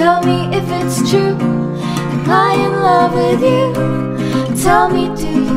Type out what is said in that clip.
Tell me if it's true Am I in love with you? Tell me do you